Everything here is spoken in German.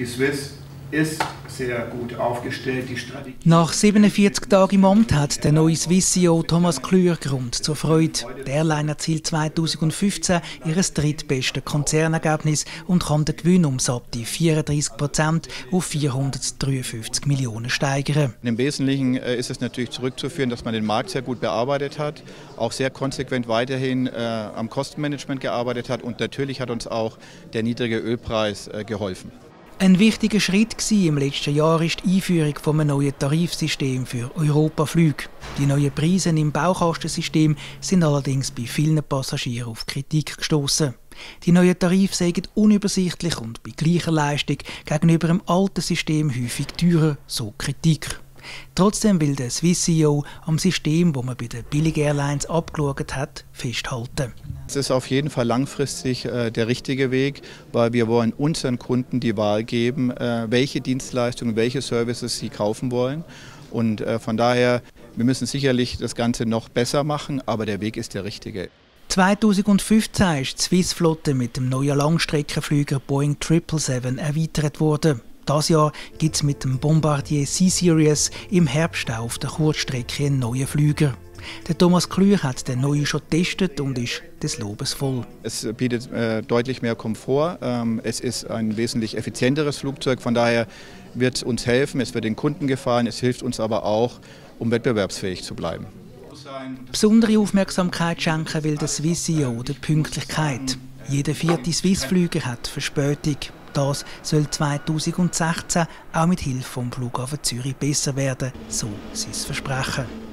Die Swiss ist sehr gut aufgestellt. Die Strategie Nach 47 Tagen im Amt hat der neue Swiss CEO Thomas Klür Grund zur Freude. Der Airline erzielt 2015 ihr drittbestes Konzernergebnis und kann den Gewinn um satte 34 Prozent auf 453 Millionen steigern. Im Wesentlichen äh, ist es natürlich zurückzuführen, dass man den Markt sehr gut bearbeitet hat, auch sehr konsequent weiterhin äh, am Kostenmanagement gearbeitet hat und natürlich hat uns auch der niedrige Ölpreis äh, geholfen. Ein wichtiger Schritt im letzten Jahr ist die Einführung eines neuen Tarifsystems für Europaflüge. Die neuen Preise im Baukastensystem sind allerdings bei vielen Passagieren auf Kritik gestoßen. Die neuen Tarife seien unübersichtlich und bei gleicher Leistung gegenüber dem alten System häufig teurer, so Kritik. Trotzdem will der Swiss CEO am System, das man bei den Billig Airlines abgeschaut hat, festhalten. Es ist auf jeden Fall langfristig äh, der richtige Weg, weil wir wollen unseren Kunden die Wahl geben, äh, welche Dienstleistungen, welche Services sie kaufen wollen. Und äh, von daher, wir müssen sicherlich das Ganze noch besser machen, aber der Weg ist der richtige. 2015 ist die Swiss-Flotte mit dem neuen Langstreckenflüger Boeing 777 erweitert worden. Das Jahr gibt es mit dem Bombardier C-Series im Herbst auf der Kurzstrecke einen neuen Flüger. Der Thomas Klür hat den neuen schon getestet und ist des Lobes voll. Es bietet äh, deutlich mehr Komfort. Ähm, es ist ein wesentlich effizienteres Flugzeug. Von daher wird es uns helfen, es wird den Kunden gefallen, es hilft uns aber auch, um wettbewerbsfähig zu bleiben. Besondere Aufmerksamkeit schenken will der Swiss CEO der Pünktlichkeit. Jeder vierte Swiss-Flüger hat Verspätung. Das soll 2016 auch mit Hilfe vom Flughafen Zürich besser werden, so sein Versprechen.